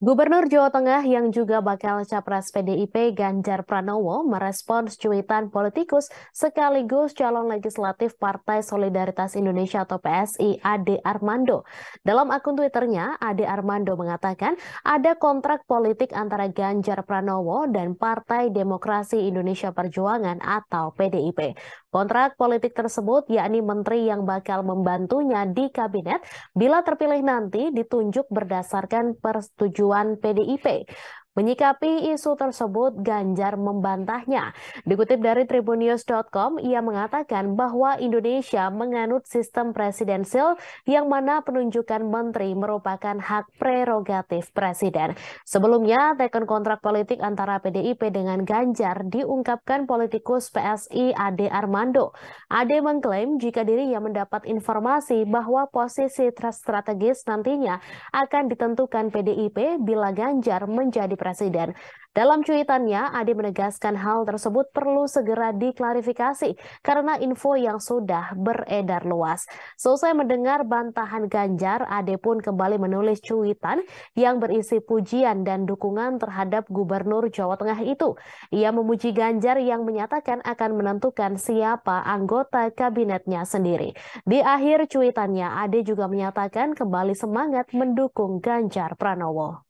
Gubernur Jawa Tengah yang juga bakal capres PDIP Ganjar Pranowo merespons cuitan politikus sekaligus calon legislatif Partai Solidaritas Indonesia atau PSI Ade Armando. Dalam akun Twitternya, Ade Armando mengatakan ada kontrak politik antara Ganjar Pranowo dan Partai Demokrasi Indonesia Perjuangan atau PDIP. Kontrak politik tersebut yakni menteri yang bakal membantunya di kabinet bila terpilih nanti ditunjuk berdasarkan persetujuan PDIP. Menyikapi isu tersebut, Ganjar membantahnya. Dikutip dari tribunnews.com, ia mengatakan bahwa Indonesia menganut sistem presidensil yang mana penunjukan menteri merupakan hak prerogatif presiden. Sebelumnya, teken kontrak politik antara PDIP dengan Ganjar diungkapkan politikus PSI Ade Armando. Ade mengklaim jika dirinya mendapat informasi bahwa posisi strategis nantinya akan ditentukan PDIP bila Ganjar menjadi presiden. Dalam cuitannya, Ade menegaskan hal tersebut perlu segera diklarifikasi karena info yang sudah beredar luas. Selesai mendengar bantahan Ganjar, Ade pun kembali menulis cuitan yang berisi pujian dan dukungan terhadap Gubernur Jawa Tengah itu. Ia memuji Ganjar yang menyatakan akan menentukan siapa anggota kabinetnya sendiri. Di akhir cuitannya, Ade juga menyatakan kembali semangat mendukung Ganjar Pranowo.